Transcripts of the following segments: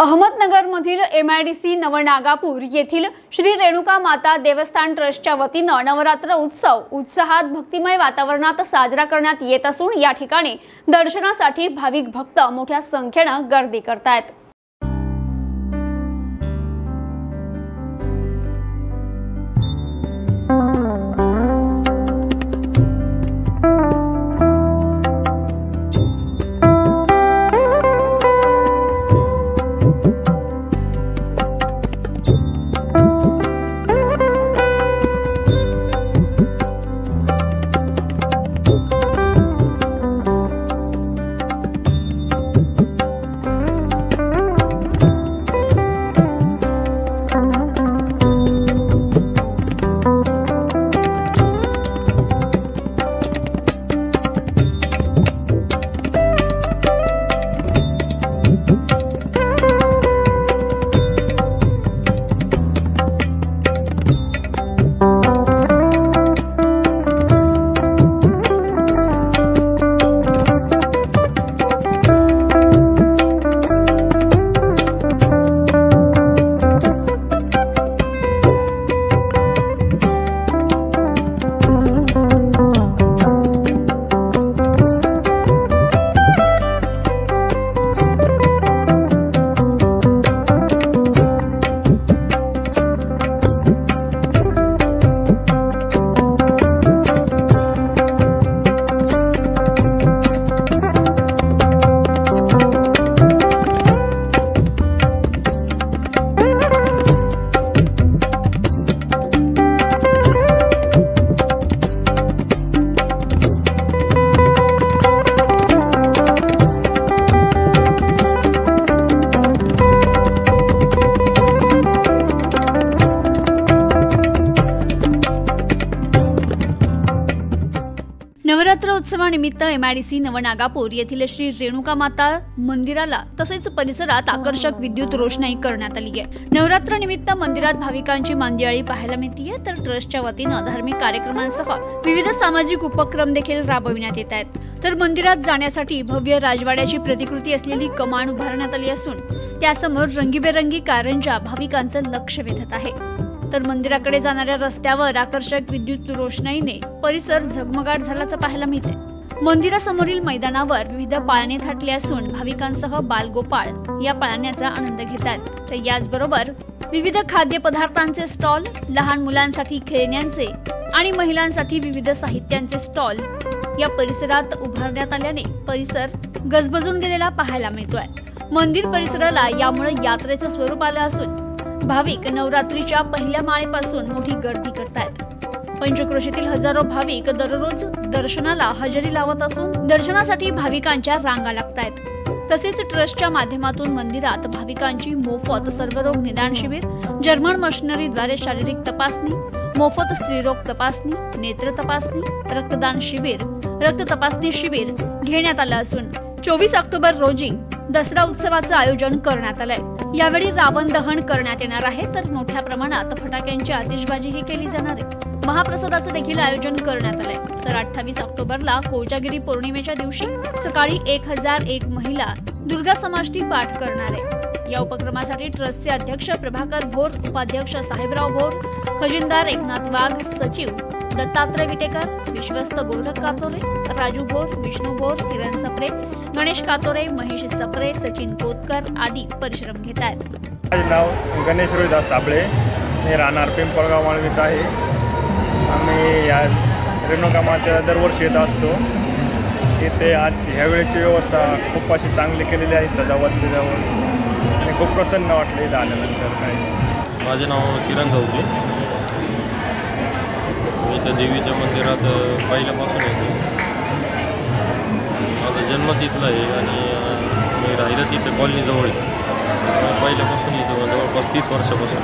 अहमदनगरमधील M I D C Navnagapur येथील श्री रेणुका माता देवस्थान ट्रस्टच्या वतीनं नवरात्र उत्सव उत्साहात भक्तिमय वातावरणात साजरा करण्यात येत असून या ठिकाणी दर्शनासाठी भाविक भक्त मोठ्या संख्येनं गर्दी करतायत. Mm-hmm. नवरात्र उत्सवानिमित्त एमआयडीसी नवनागापूर येथील श्री रेणुका माता मंदिराला तसेच परिसरात आकर्षक विद्युत रोषणाई करण्यात आली आहे. नवरात्र निमित्त मंदिरात भाविकांची मांदियाळी पाहायला मिळतीये. तर ट्रस्टच्या वतीनं धार्मिक कार्यक्रमांसह विविध सामाजिक उपक्रम देखील राबविण्यात येत आहेत. तर मंदिरात जाण्यासाठी भव्य राजवाड्याची प्रतिकृती असलेली कमान उभारण्यात आली असून त्यासमोर रंगीबेरंगी कारंजा भाविकांचं लक्ष वेधत आहे. तर मंदिराकडे जाणाऱ्या रस्त्यावर आकर्षक विद्युत रोषणाईने परिसर झगमगाट झाल्याचं पाहायला मिळते मंदिरासमोरील मैदानावर विविध पाळणे थाटले असून भाविकांसह बालगोपाळ या पाळण्याचा आनंद घेतात. तर याचबरोबर विविध खाद्यपदार्थांचे स्टॉल लहान मुलांसाठी खेळण्यांचे आणि महिलांसाठी विविध साहित्यांचे स्टॉल या परिसरात उभारण्यात आल्याने परिसर गजबजून गेलेला पाहायला मिळतोय. मंदिर परिसराला यामुळे यात्रेचं स्वरूप आलं असून भाविक नवरात्रीच्या पहिल्या माळेपासून मोठी गर्दी करतायत. पंचक्रोशीतील हजारो भाविक दररोज दर्शनाला हजेरी लावत असून दर्शनासाठी भाविकांच्या रांगा लागतायत. तसेच ट्रस्टच्या माध्यमातून मंदिरात भाविकांची मोफत सर्वरोग निदान शिबिर जर्मन मशिनरीद्वारे शारीरिक तपासणी मोफत स्त्रीरोग तपासणी नेत्र तपासणी रक्तदान शिबिर रक्त तपासणी शिबिर घेण्यात आलं असून चोवीस ऑक्टोबर रोजी दसरा उत्सवाचं आयोजन करण्यात आलंय. यावेळी रावण दहन करण्यात येणार आहे तर मोठ्या प्रमाणात फटाक्यांची आतिषबाजीही केली जाणार आहे. महाप्रसादाचं देखील आयोजन करण्यात आलंय. तर अठ्ठावीस ऑक्टोबरला कोजागिरी पौर्णिमेच्या दिवशी सकाळी एक हजार एक महिला दुर्गा समाष्टी पाठ करणार आहे. या उपक्रमासाठी ट्रस्टचे अध्यक्ष प्रभाकर भोर उपाध्यक्ष साहेबराव भोर खजिनदार एकनाथ वाघ सचिव दत्तात्रय विटेकर विश्वस्त गोरख कातोरे राजू भोर विष्णू भोर किरण सप्रे गणेश कातोरे महेश सप्रे सचिन कोतकर आदी परिश्रम घेत आहेत. माझे नाव गणेश रोहिदास साबळे. मी राहणार पिंपळगाव माळवीचा आहे. आम्ही या रेणुकामाच्या दरवर्षी येत असतो. तिथे आज ह्यावेळेची व्यवस्था खूप अशी चांगली केलेली आहे सजावट बिजावट. आणि खूप प्रसन्न वाटलं इथं आल्यानंतर. काय? माझे नाव किरण गावते मी त्या देवीच्या मंदिरात पहिल्यापासून येतो. माझा जन्म तिथला आहे आणि मी राहिलं तिथे कॉलनीजवळ आहे. पहिल्यापासून इथं म्हणजे जवळपास तीस वर्षापासून.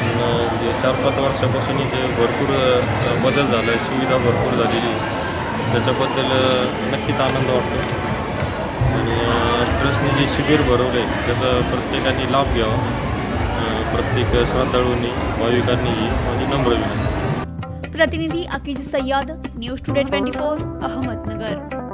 म्हणजे चार पाच वर्षापासून इथे भरपूर बदल झाला आहे. सुविधा भरपूर झालेली त्याच्याबद्दल नक्कीच आनंद वाटतो. आणि ट्रस्टने जे शिबिर भरवलं आहे त्याचा प्रत्येकाने लाभ घ्यावा. प्रत्येक श्रद्धाळूंनी भाविकांनीही माझी नम्र विनंती. प्रतिनिधी Akeej Sayyad news today twenty four Ahmednagar.